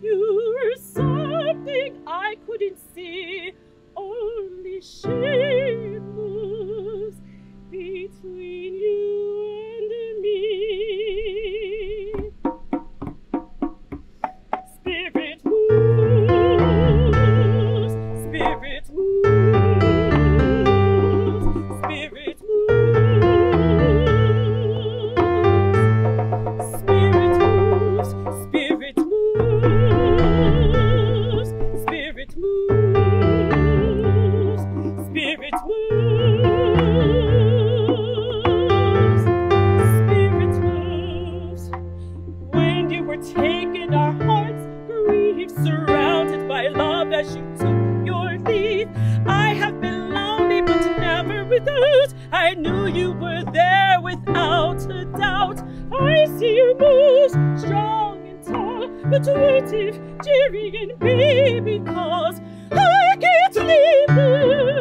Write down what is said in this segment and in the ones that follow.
You were something I couldn't see. Only shade faith. I have been lonely, but never without. I knew you were there without a doubt. I see you move, strong and tall, but intuitive, cheery and weary, because I can't leave you.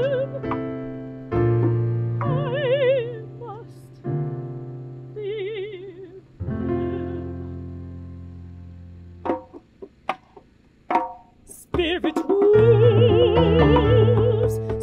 Spirit move leaves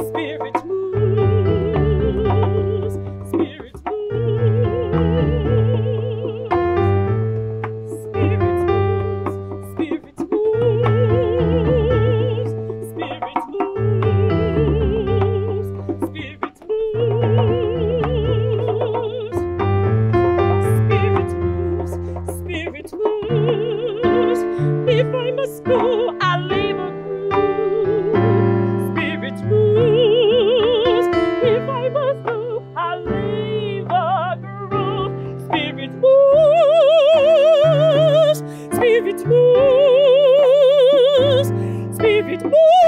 Spirit moves.